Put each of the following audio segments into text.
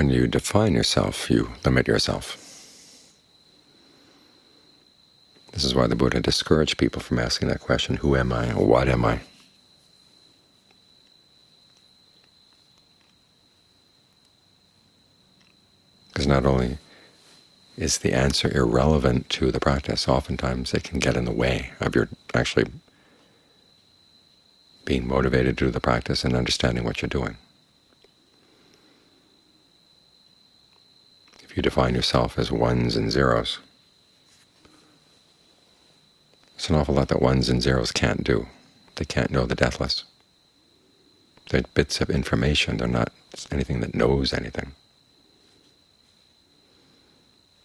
When you define yourself, you limit yourself. This is why the Buddha discouraged people from asking that question, who am I or what am I? Because not only is the answer irrelevant to the practice, oftentimes it can get in the way of your actually being motivated to do the practice and understanding what you're doing. If you define yourself as ones and zeros, it's an awful lot that ones and zeros can't do. They can't know the deathless. They're bits of information. They're not anything that knows anything.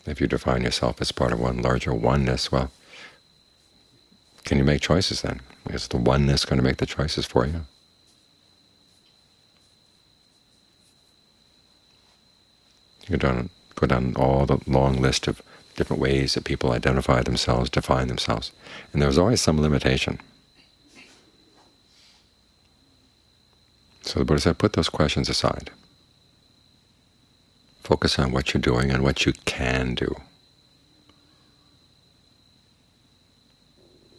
If you define yourself as part of one larger oneness, well, can you make choices then? Is the oneness going to make the choices for you? You down, go down all the long list of different ways that people identify themselves, define themselves, and there's always some limitation. So the Buddha said, put those questions aside. Focus on what you're doing and what you can do.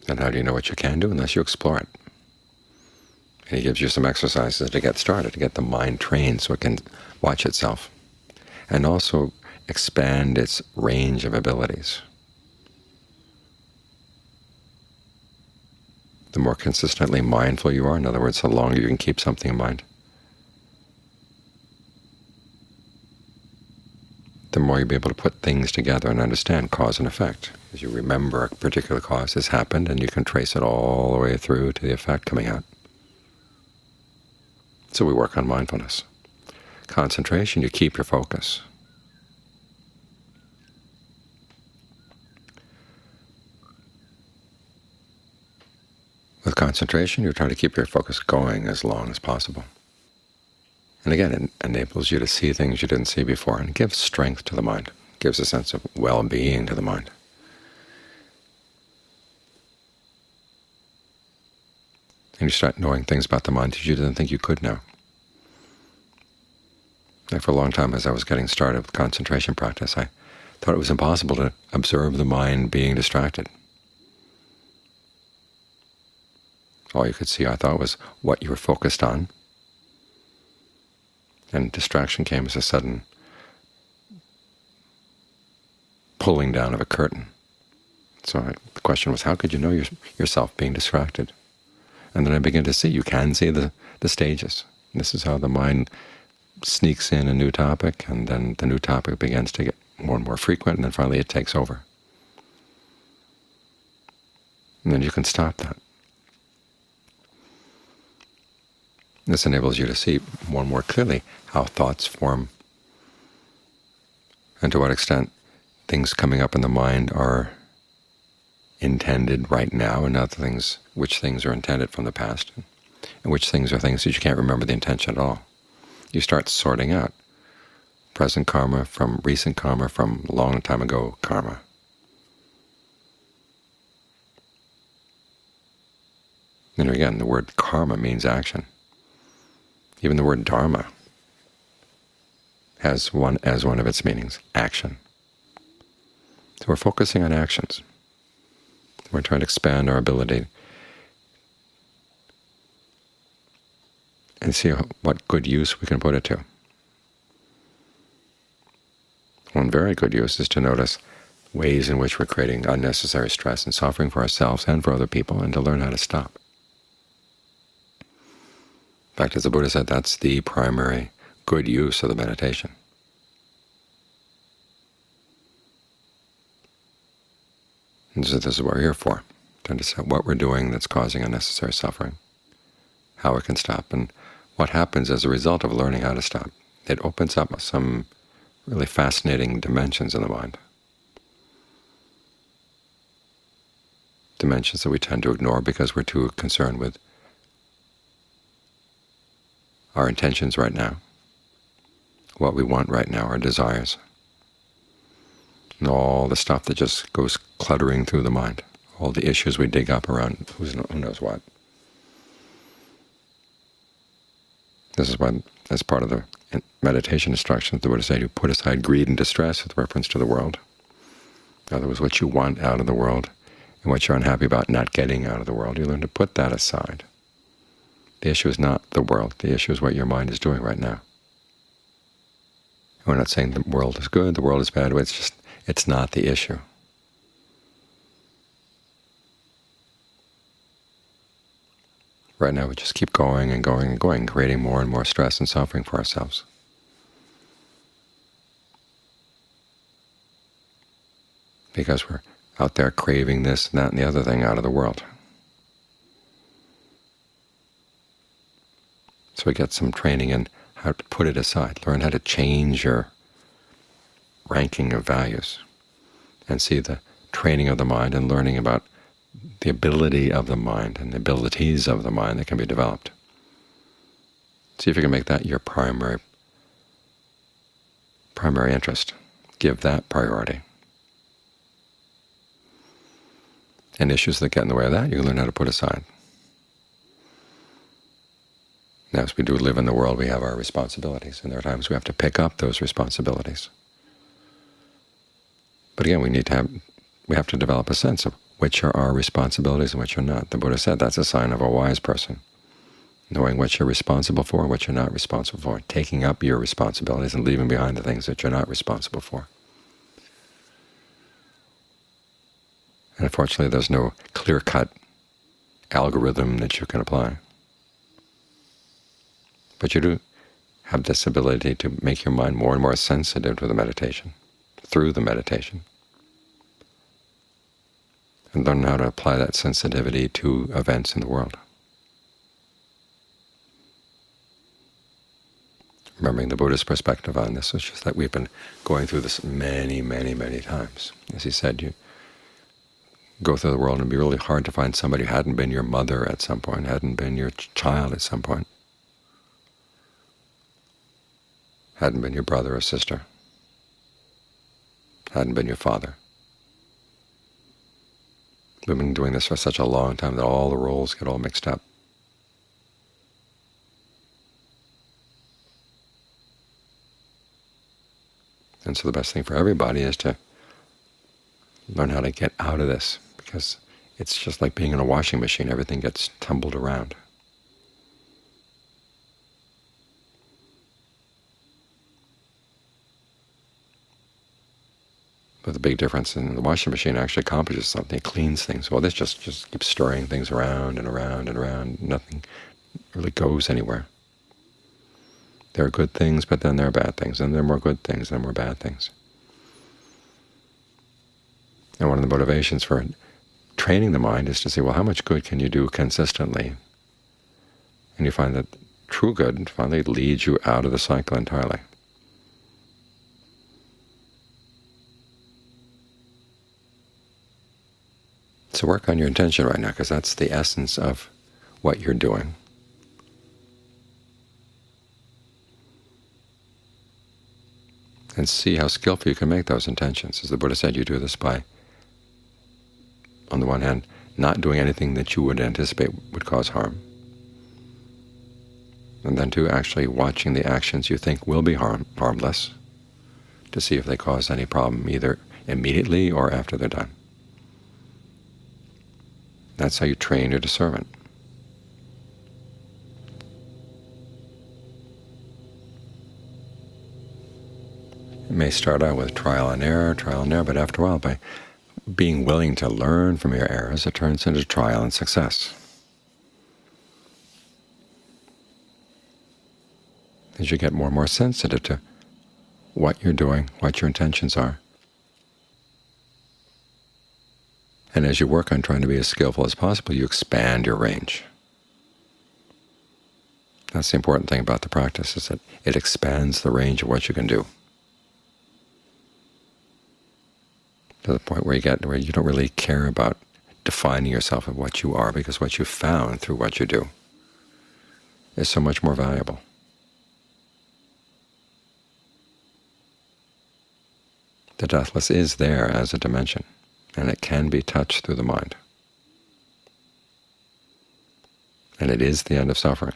And how do you know what you can do unless you explore it? And he gives you some exercises to get started, to get the mind trained so it can watch itself, and also expand its range of abilities. The more consistently mindful you are, in other words, the longer you can keep something in mind, the more you'll be able to put things together and understand cause and effect. As you remember a particular cause has happened, and you can trace it all the way through to the effect coming out. So we work on mindfulness. Concentration, you keep your focus. With concentration, you try to keep your focus going as long as possible. And again, it enables you to see things you didn't see before and gives strength to the mind, gives a sense of well-being to the mind. And you start knowing things about the mind that you didn't think you could know. Like for a long time, as I was getting started with concentration practice, I thought it was impossible to observe the mind being distracted. All you could see, I thought, was what you were focused on, and distraction came as a sudden pulling down of a curtain. So I, the question was, how could you know your, yourself being distracted? And then I began to see you can see the, the stages. This is how the mind sneaks in a new topic, and then the new topic begins to get more and more frequent, and then finally it takes over. And then you can stop that. This enables you to see more and more clearly how thoughts form and to what extent things coming up in the mind are intended right now and other things, which things are intended from the past, and which things are things that you can't remember the intention at all. You start sorting out present karma from recent karma from long time ago karma. And again, the word karma means action. Even the word dharma has one as one of its meanings, action. So we're focusing on actions. We're trying to expand our ability and see what good use we can put it to. One very good use is to notice ways in which we're creating unnecessary stress and suffering for ourselves and for other people, and to learn how to stop. In fact, as the Buddha said, that's the primary good use of the meditation. And so this is what we're here for, to understand what we're doing that's causing unnecessary suffering, how it can stop, and what happens as a result of learning how to stop. It opens up some really fascinating dimensions in the mind, dimensions that we tend to ignore because we're too concerned with our intentions right now, what we want right now, our desires, and all the stuff that just goes cluttering through the mind, all the issues we dig up around who knows what. This is why, as part of the meditation instructions, the Buddha said you put aside greed and distress with reference to the world. In other words, what you want out of the world and what you're unhappy about not getting out of the world, you learn to put that aside. The issue is not the world. The issue is what your mind is doing right now. We're not saying the world is good, the world is bad. It's just it's not the issue. Right now we just keep going and going and going, creating more and more stress and suffering for ourselves. Because we're out there craving this and that and the other thing out of the world. So we get some training in how to put it aside, learn how to change your ranking of values, and see the training of the mind and learning about the ability of the mind and the abilities of the mind that can be developed. See if you can make that your primary primary interest. Give that priority. And issues that get in the way of that, you learn how to put aside. As we do live in the world, we have our responsibilities, and there are times we have to pick up those responsibilities. But again, we need to have we have to develop a sense of which are our responsibilities and which are not. The Buddha said that's a sign of a wise person, knowing what you're responsible for and what you're not responsible for, taking up your responsibilities and leaving behind the things that you're not responsible for. And unfortunately, there's no clear-cut algorithm that you can apply. But you do have this ability to make your mind more and more sensitive to the meditation, through the meditation and learn how to apply that sensitivity to events in the world. Remembering the Buddhist perspective on this, it's just that we've been going through this many, many, many times. As he said, you go through the world and it'd be really hard to find somebody who hadn't been your mother at some point, hadn't been your child at some point, hadn't been your brother or sister, hadn't been your father. We've been doing this for such a long time that all the roles get all mixed up. And so the best thing for everybody is to learn how to get out of this, because it's just like being in a washing machine. Everything gets tumbled around. Big difference in the washing machine actually accomplishes something. It cleans things. Well, this just, just keeps stirring things around and around and around. Nothing really goes anywhere. There are good things, but then there are bad things, and there are more good things, and more bad things. And one of the motivations for training the mind is to see, well, how much good can you do consistently? And you find that true good finally leads you out of the cycle entirely. So work on your intention right now, because that's the essence of what you're doing. And see how skillful you can make those intentions. As the Buddha said, you do this by, on the one hand, not doing anything that you would anticipate would cause harm, and then two, actually watching the actions you think will be harm, harmless to see if they cause any problem either immediately or after they're done. That's how you train your discernment. It may start out with trial and error, trial and error, but after a while, by being willing to learn from your errors, it turns into trial and success. As you get more and more sensitive to what you're doing, what your intentions are, And as you work on trying to be as skillful as possible, you expand your range. That's the important thing about the practice, is that it expands the range of what you can do. To the point where you get where you don't really care about defining yourself of what you are, because what you've found through what you do is so much more valuable. The deathless is there as a dimension and it can be touched through the mind. And it is the end of suffering.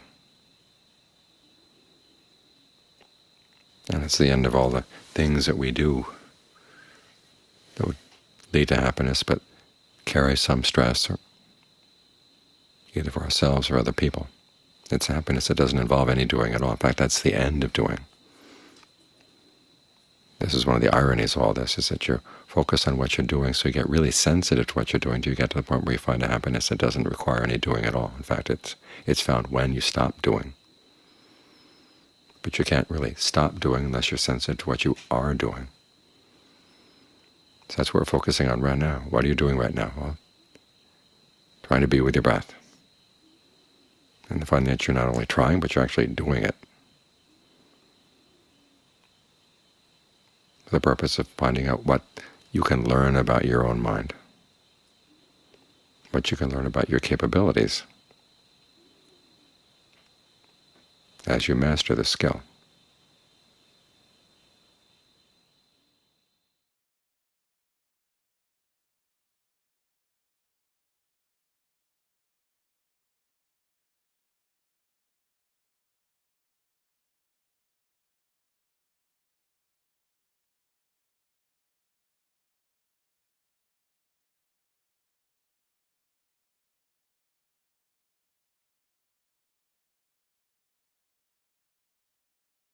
And it's the end of all the things that we do that would lead to happiness, but carry some stress, or either for ourselves or other people. It's happiness that doesn't involve any doing at all. In fact, that's the end of doing. This is one of the ironies of all this, is that you're focused on what you're doing, so you get really sensitive to what you're doing. Do you get to the point where you find a happiness that doesn't require any doing at all? In fact, it's it's found when you stop doing. But you can't really stop doing unless you're sensitive to what you are doing. So that's what we're focusing on right now. What are you doing right now? Well, trying to be with your breath. And find that you're not only trying, but you're actually doing it. For the purpose of finding out what you can learn about your own mind, what you can learn about your capabilities as you master the skill.